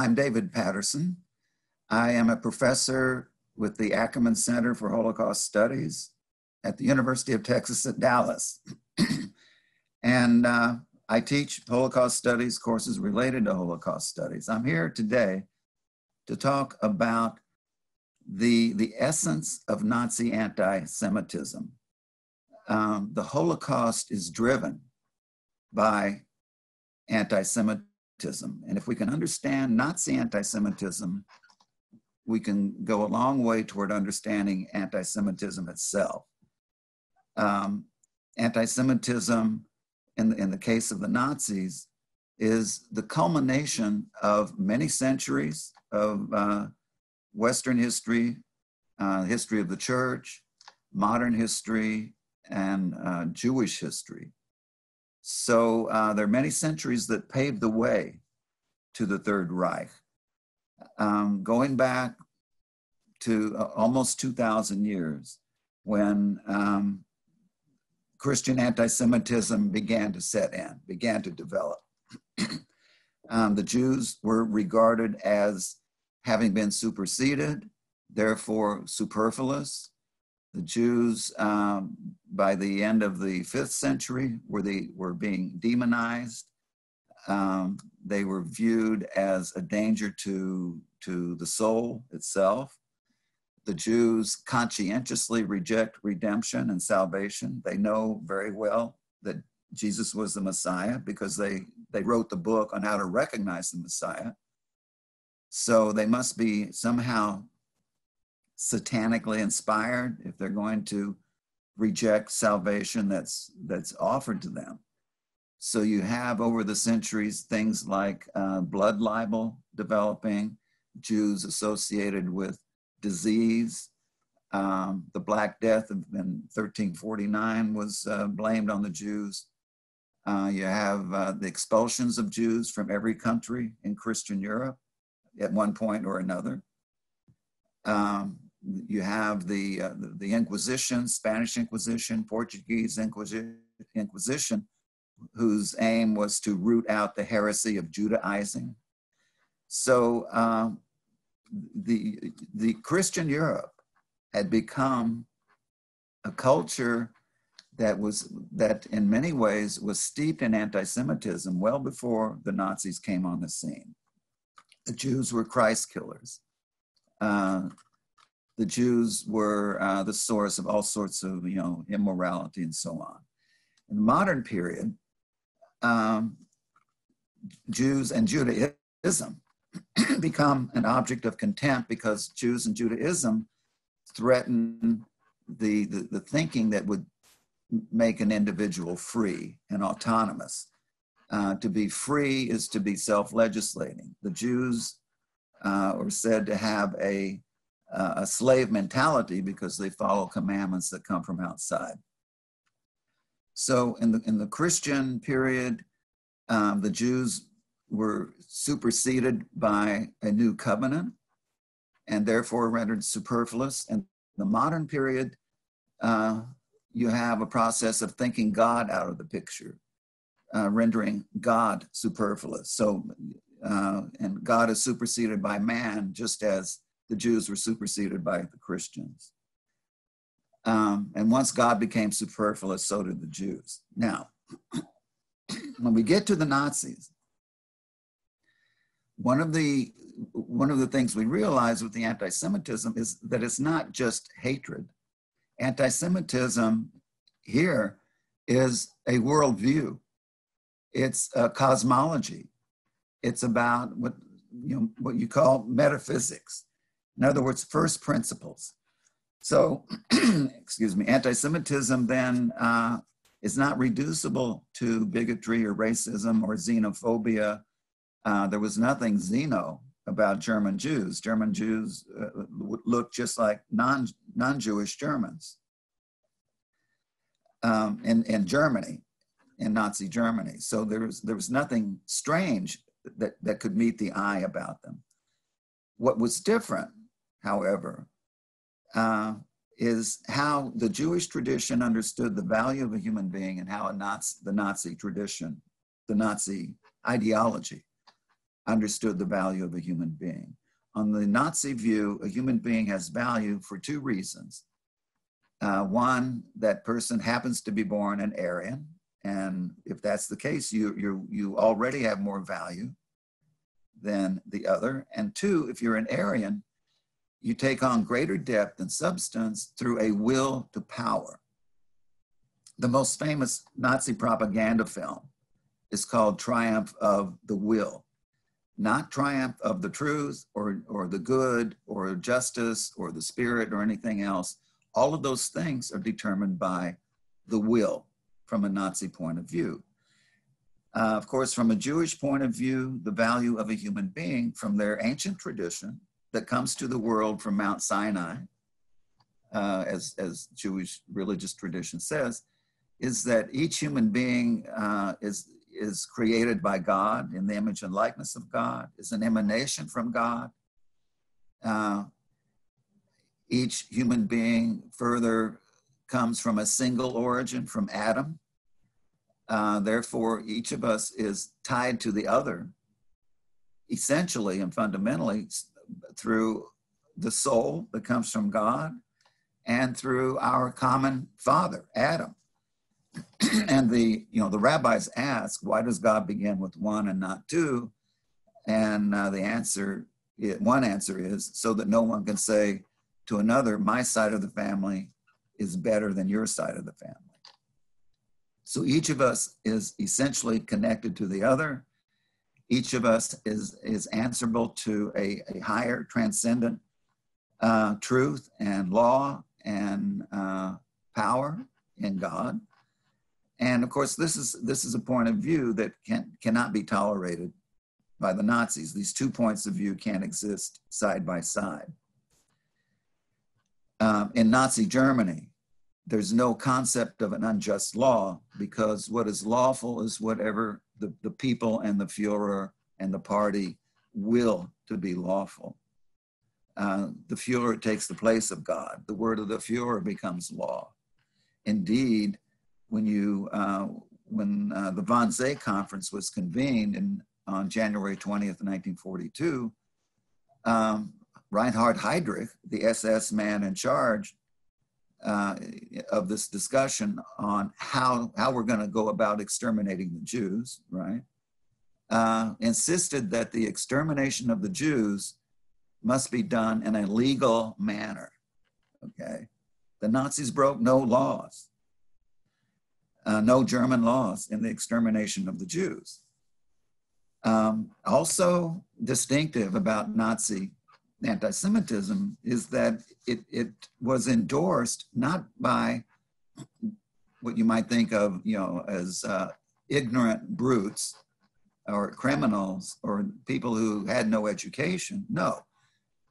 I'm David Patterson. I am a professor with the Ackerman Center for Holocaust Studies at the University of Texas at Dallas. and uh, I teach Holocaust studies courses related to Holocaust studies. I'm here today to talk about the, the essence of Nazi anti Semitism. Um, the Holocaust is driven by anti Semitism and if we can understand Nazi anti Semitism, we can go a long way toward understanding anti Semitism itself. Um, anti Semitism, in, in the case of the Nazis, is the culmination of many centuries of uh, Western history, uh, history of the church, modern history, and uh, Jewish history. So uh, there are many centuries that paved the way to the Third Reich. Um, going back to uh, almost 2,000 years when um, Christian anti Semitism began to set in, began to develop. um, the Jews were regarded as having been superseded, therefore superfluous, the Jews, um, by the end of the fifth century, were they were being demonized. Um, they were viewed as a danger to to the soul itself. The Jews conscientiously reject redemption and salvation. They know very well that Jesus was the Messiah because they they wrote the book on how to recognize the Messiah. So they must be somehow satanically inspired, if they're going to reject salvation that's that's offered to them. So you have over the centuries things like uh, blood libel developing, Jews associated with disease. Um, the Black Death in 1349 was uh, blamed on the Jews. Uh, you have uh, the expulsions of Jews from every country in Christian Europe at one point or another. Um, you have the, uh, the Inquisition, Spanish Inquisition, Portuguese Inquisition, whose aim was to root out the heresy of Judaizing. So um, the, the Christian Europe had become a culture that was that in many ways was steeped in anti-Semitism well before the Nazis came on the scene. The Jews were Christ killers. Uh, the Jews were uh, the source of all sorts of you know immorality and so on. In the modern period, um, Jews and Judaism become an object of contempt because Jews and Judaism threaten the, the, the thinking that would make an individual free and autonomous. Uh, to be free is to be self legislating. The Jews uh, are said to have a uh, a slave mentality because they follow commandments that come from outside. So in the in the Christian period, um, the Jews were superseded by a new covenant, and therefore rendered superfluous. And the modern period, uh, you have a process of thinking God out of the picture, uh, rendering God superfluous. So, uh, and God is superseded by man, just as the Jews were superseded by the Christians. Um, and once God became superfluous, so did the Jews. Now, when we get to the Nazis, one of the one of the things we realize with the anti-Semitism is that it's not just hatred. Anti-Semitism here is a worldview. It's a cosmology. It's about what you know what you call metaphysics. In other words, first principles. So, excuse me, anti Semitism then uh, is not reducible to bigotry or racism or xenophobia. Uh, there was nothing xeno about German Jews. German Jews uh, looked just like non non Jewish Germans um, in in Germany, in Nazi Germany. So there was there was nothing strange that that could meet the eye about them. What was different however, uh, is how the Jewish tradition understood the value of a human being and how Nazi, the Nazi tradition, the Nazi ideology understood the value of a human being. On the Nazi view, a human being has value for two reasons. Uh, one, that person happens to be born an Aryan, and if that's the case, you, you, you already have more value than the other. And two, if you're an Aryan, you take on greater depth and substance through a will to power. The most famous Nazi propaganda film is called Triumph of the Will, not triumph of the truth or, or the good or justice or the spirit or anything else. All of those things are determined by the will from a Nazi point of view. Uh, of course, from a Jewish point of view, the value of a human being from their ancient tradition that comes to the world from Mount Sinai, uh, as, as Jewish religious tradition says, is that each human being uh, is, is created by God in the image and likeness of God, is an emanation from God. Uh, each human being further comes from a single origin, from Adam. Uh, therefore, each of us is tied to the other, essentially and fundamentally, through the soul that comes from God and through our common father, Adam. and the you know the rabbis ask, why does God begin with one and not two? And uh, the answer, one answer is so that no one can say to another, my side of the family is better than your side of the family. So each of us is essentially connected to the other. Each of us is, is answerable to a, a higher transcendent uh, truth and law and uh, power in God. And of course, this is, this is a point of view that can, cannot be tolerated by the Nazis. These two points of view can't exist side by side. Um, in Nazi Germany, there's no concept of an unjust law because what is lawful is whatever the, the people and the Fuhrer and the party will to be lawful. Uh, the Fuhrer takes the place of God. The word of the Fuhrer becomes law. Indeed, when you uh, when uh, the Wannsee conference was convened in, on January 20th, 1942, um, Reinhard Heydrich, the SS man in charge uh, of this discussion on how, how we're going to go about exterminating the Jews, right, uh, insisted that the extermination of the Jews must be done in a legal manner. Okay. The Nazis broke no laws uh, no German laws in the extermination of the Jews. Um, also distinctive about Nazi anti-Semitism is that it, it was endorsed not by what you might think of, you know, as uh, ignorant brutes or criminals or people who had no education. No,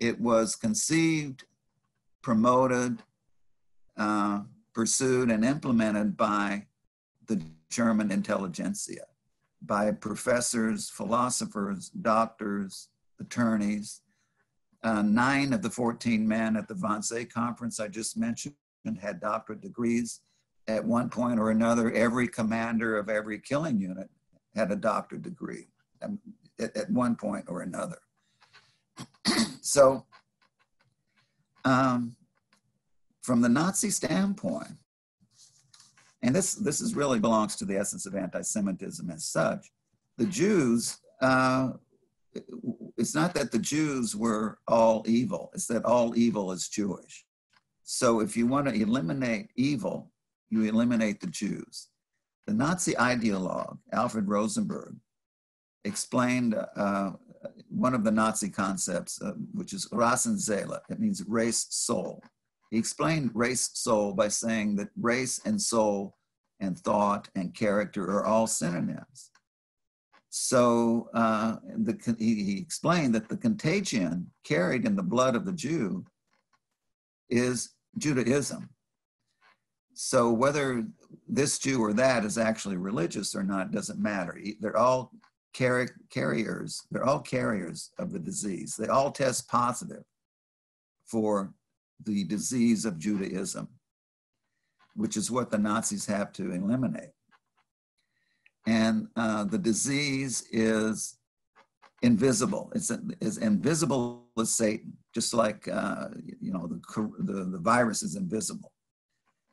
it was conceived, promoted, uh, pursued, and implemented by the German intelligentsia by professors, philosophers, doctors, attorneys. Uh, nine of the 14 men at the Wannsee conference I just mentioned had doctorate degrees. At one point or another, every commander of every killing unit had a doctorate degree um, at, at one point or another. so, um, from the Nazi standpoint, and this this is really belongs to the essence of anti-Semitism as such. The Jews, uh, it's not that the Jews were all evil; it's that all evil is Jewish. So if you want to eliminate evil, you eliminate the Jews. The Nazi ideologue Alfred Rosenberg explained uh, one of the Nazi concepts, uh, which is Rassenseele. It means race soul. He explained race soul by saying that race and soul and thought and character are all synonyms. So uh, the, he, he explained that the contagion carried in the blood of the Jew is Judaism. So whether this Jew or that is actually religious or not doesn't matter. They're all carriers. They're all carriers of the disease. They all test positive for the disease of Judaism, which is what the Nazis have to eliminate. And uh, the disease is invisible. It's as invisible as Satan, just like uh, you know the, the the virus is invisible.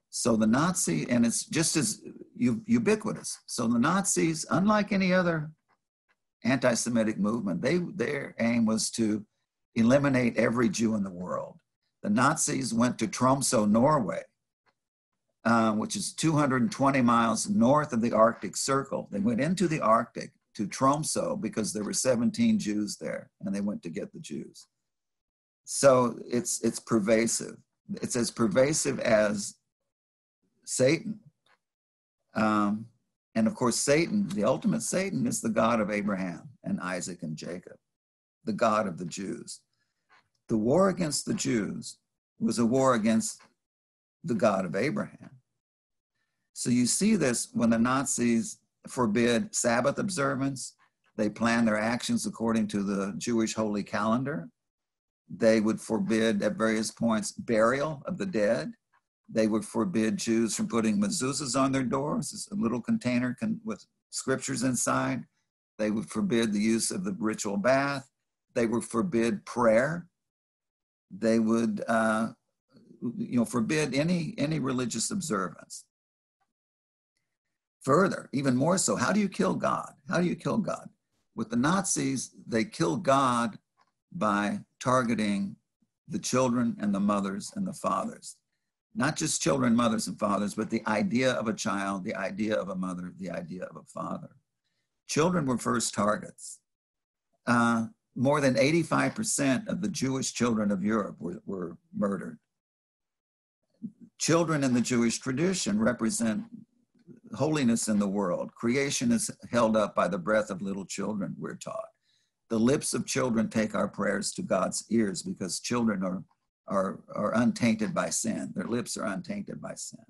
So the Nazi, and it's just as ubiquitous. So the Nazis, unlike any other anti-Semitic movement, they their aim was to eliminate every Jew in the world. The Nazis went to Tromsø, Norway, uh, which is 220 miles north of the Arctic Circle. They went into the Arctic to Tromso because there were 17 Jews there, and they went to get the Jews. So it's it's pervasive. It's as pervasive as Satan. Um, and of course, Satan, the ultimate Satan, is the God of Abraham and Isaac and Jacob, the God of the Jews. The war against the Jews was a war against the God of Abraham. So you see this when the Nazis forbid Sabbath observance. They plan their actions according to the Jewish holy calendar. They would forbid at various points burial of the dead. They would forbid Jews from putting mezuzahs on their doors, a little container con- with scriptures inside. They would forbid the use of the ritual bath. They would forbid prayer. They would, uh, you know, forbid any any religious observance. Further, even more so, how do you kill God? How do you kill God? With the Nazis, they kill God by targeting the children and the mothers and the fathers not just children, mothers, and fathers, but the idea of a child, the idea of a mother, the idea of a father. Children were first targets. Uh, more than 85% of the Jewish children of Europe were, were murdered. Children in the Jewish tradition represent holiness in the world. Creation is held up by the breath of little children, we're taught. The lips of children take our prayers to God's ears because children are are, are untainted by sin. Their lips are untainted by sin.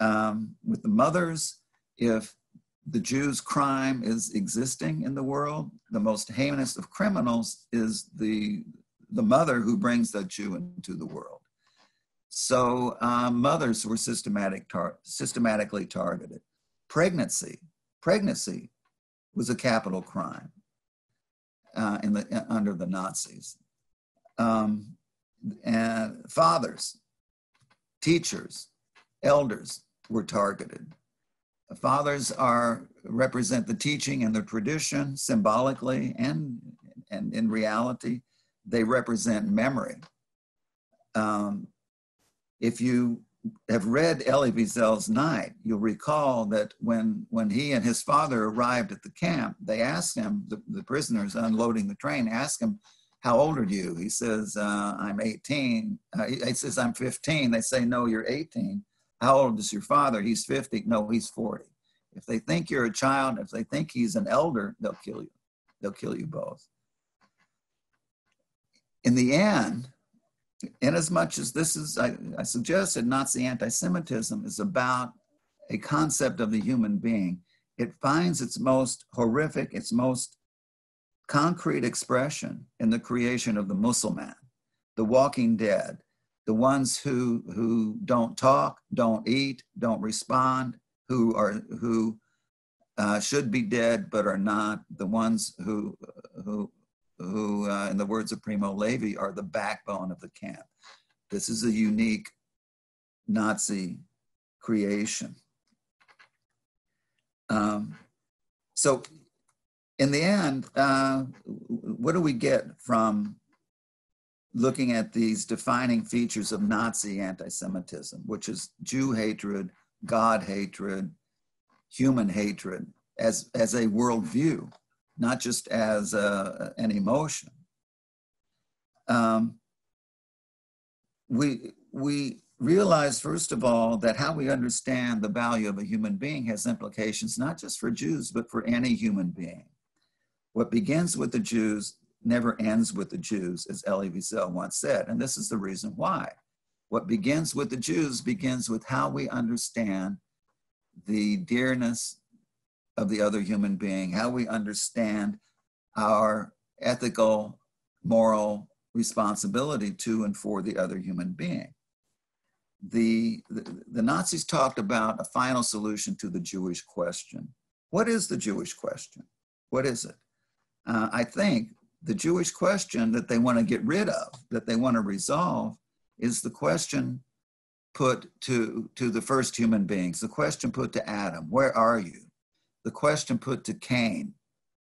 Um, with the mothers, if the Jews' crime is existing in the world, the most heinous of criminals is the, the mother who brings the Jew into the world. So um, mothers were systematic tar- systematically targeted. Pregnancy, pregnancy was a capital crime uh, in the, under the Nazis. Um, and fathers, teachers, elders were targeted. Fathers are represent the teaching and the tradition symbolically and, and in reality. They represent memory. Um, if you have read Elie Wiesel's Night, you'll recall that when, when he and his father arrived at the camp, they asked him, the, the prisoners unloading the train, asked him, how old are you? He says, uh, I'm 18. Uh, he, he says, I'm 15. They say, no, you're 18. How old is your father? He's 50. No, he's 40. If they think you're a child, if they think he's an elder, they'll kill you. They'll kill you both. In the end, in as much as this is, I, I suggested Nazi anti Semitism is about a concept of the human being, it finds its most horrific, its most concrete expression in the creation of the Muslim, the walking dead, the ones who, who don't talk, don't eat, don't respond, who are who uh, should be dead but are not, the ones who who who, uh, in the words of Primo Levi, are the backbone of the camp. This is a unique Nazi creation. Um, so in the end, uh, what do we get from looking at these defining features of Nazi anti Semitism, which is Jew hatred, God hatred, human hatred, as, as a worldview, not just as an emotion? Um, we, we realize, first of all, that how we understand the value of a human being has implications not just for Jews, but for any human being. What begins with the Jews never ends with the Jews, as Elie Wiesel once said. And this is the reason why. What begins with the Jews begins with how we understand the dearness of the other human being, how we understand our ethical, moral responsibility to and for the other human being. The, the, the, Nazis talked about a final solution to the Jewish question. What is the Jewish question? What is it? uh, I think the Jewish question that they want to get rid of, that they want to resolve, is the question put to, to the first human beings, the question put to Adam, where are you? The question put to Cain,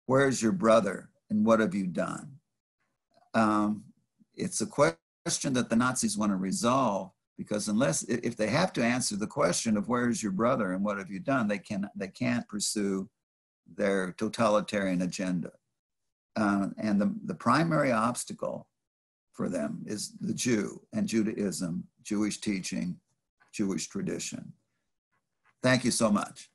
where's your brother and what have you done? Um, it's a question that the Nazis want to resolve because unless if they have to answer the question of where's your brother and what have you done, they can they can't pursue their totalitarian agenda. Uh, and the, the primary obstacle for them is the Jew and Judaism, Jewish teaching, Jewish tradition. Thank you so much.